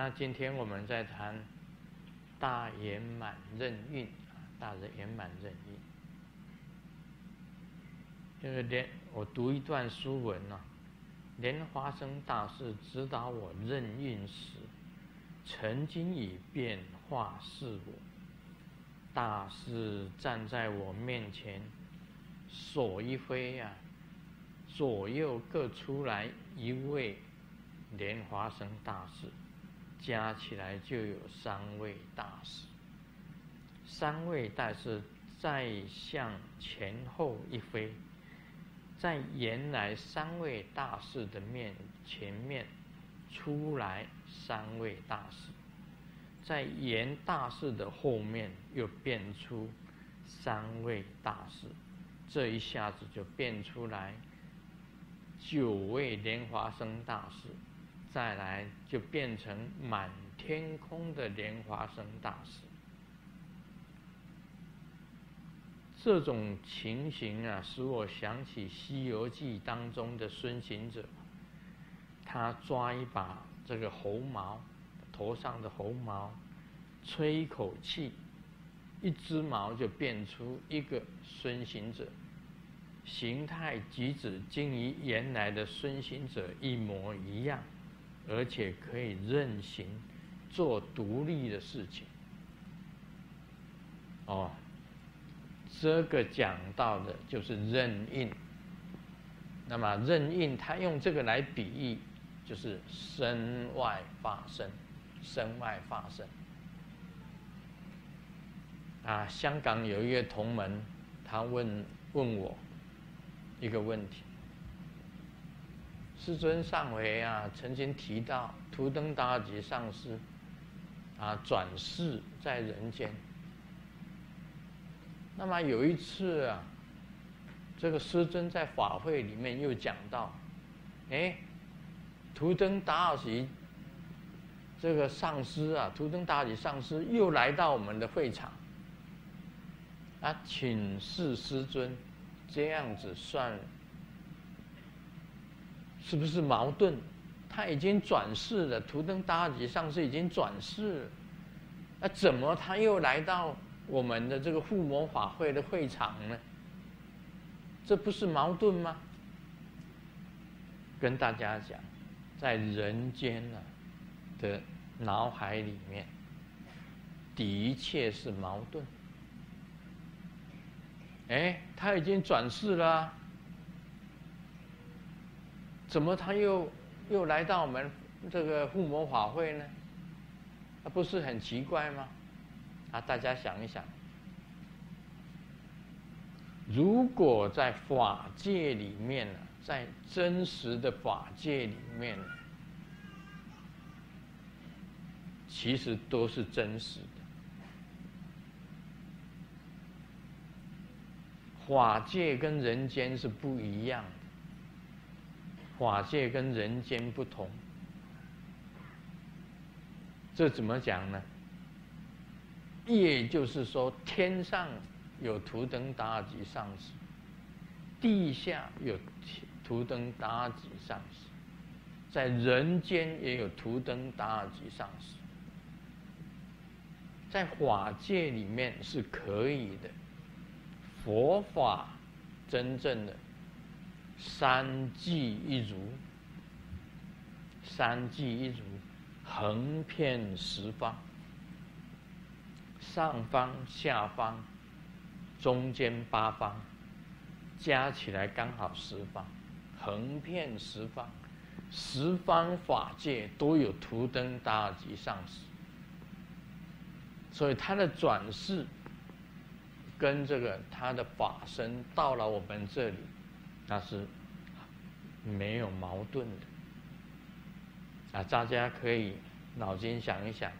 那今天我们在谈大圆满任运啊，大圆满任运。就是莲，我读一段书文呢。莲花生大师指导我任运时，曾经以变化示我。大师站在我面前，手一挥呀，左右各出来一位。莲花生大士，加起来就有三位大师。三位大师再向前后一飞，在原来三位大师的面前面出来三位大师，在严大师的后面又变出三位大师，这一下子就变出来九位莲花生大师。再来就变成满天空的莲花生大师。这种情形啊，使我想起《西游记》当中的孙行者，他抓一把这个猴毛，头上的猴毛，吹一口气，一只毛就变出一个孙行者，形态举止竟与原来的孙行者一模一样。而且可以任行做独立的事情。哦，这个讲到的就是任印。那么任印，他用这个来比喻，就是身外发生，身外发生。啊，香港有一个同门，他问问我一个问题。师尊上回啊，曾经提到图登达吉上师啊转世在人间。那么有一次啊，这个师尊在法会里面又讲到，哎，图登达吉这个上师啊，图登达吉上师又来到我们的会场，啊，请示师尊，这样子算。是不是矛盾？他已经转世了，图登达吉上师已经转世了，那怎么他又来到我们的这个护魔法会的会场呢？这不是矛盾吗？跟大家讲，在人间呢的脑海里面，的确是矛盾。哎，他已经转世了。怎么他又又来到我们这个护摩法会呢？那不是很奇怪吗？啊，大家想一想，如果在法界里面呢，在真实的法界里面，其实都是真实的。法界跟人间是不一样。法界跟人间不同，这怎么讲呢？也就是说，天上有图登达吉上师，地下有图登达吉上师，在人间也有图登达吉上师，在法界里面是可以的，佛法真正的。三际一如，三际一如，横遍十方，上方、下方、中间八方，加起来刚好十方，横遍十方，十方法界都有图登大吉上师，所以他的转世跟这个他的法身到了我们这里。那是没有矛盾的啊！大家可以脑筋想一想。